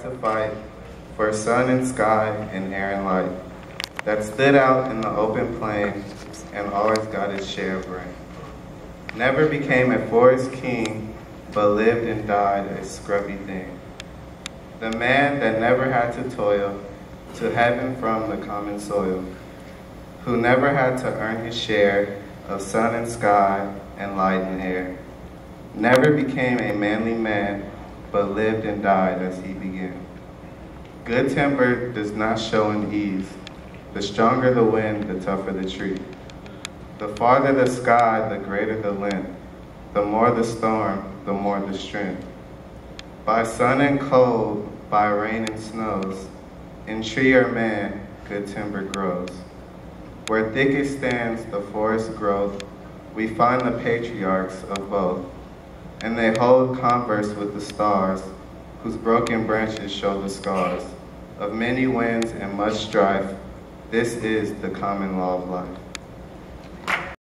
to fight for sun and sky and air and light that stood out in the open plain and always got its share of rain. Never became a forest king, but lived and died a scrubby thing. The man that never had to toil to heaven from the common soil, who never had to earn his share of sun and sky and light and air, never became a manly man, but lived and died as he began. Good temper does not show in ease. The stronger the wind, the tougher the tree. The farther the sky, the greater the length. The more the storm, the more the strength. By sun and cold, by rain and snows, in tree or man, good timber grows. Where thicket stands the forest growth, we find the patriarchs of both, and they hold converse with the stars, whose broken branches show the scars of many winds and much strife. This is the common law of life.